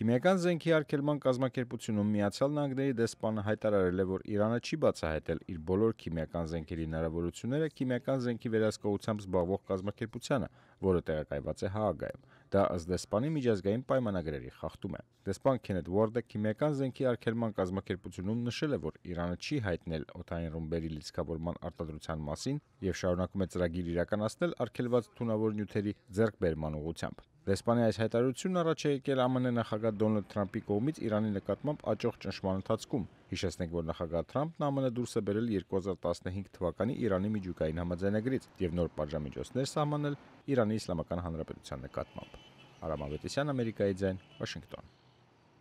Քիմիական զենքի արգելման կազմակերպությունում Միացյալ Նահանգների դեսպանը հայտարարել է, որ Իրանը չի բացահայտել իր բոլոր քիմիական զենքերի հնարավորությունները քիմիական զենքի վերահսկողությամբ զբաղվող կազմակերպությանը, որը տեղակայված է Հաագայում։ Դա ըստ դեսպանի միջազգային պայմանագրերի խախտում է։ Դեսպան Քենեթ Ուորդը քիմիական զենքի արգելման կազմակերպությունում նշել է, որ Իրանը չի հայտնել օթային ռումբերի լիցքավորման արտադրության մասին եւ շարունակում է ծրագիր իրականացնել արգելված թունավոր նյութերի ձեռքբերման ուղղությամբ։ Դեսպանի այս հայտարարությունն առաջ է եկել ԱՄՆ նախագահ Դոնալդ Թրամփի կողմից Իրանի նկատմամբ աճող ճնշման ընթացքում։ Հիշեցնենք, որ նախագահ Թրամփն ԱՄՆ դուրս է բերել 2015 թվականի Իրանի միջուկային համաձայնագրից եւ նոր պատժամիջոցներ սահմանել Իրանի Իսլամական Հանրապետության նկատմամբ։ Արամ Ավետիսյան, Ամերիկայի ձայն, Վաշինգտոն։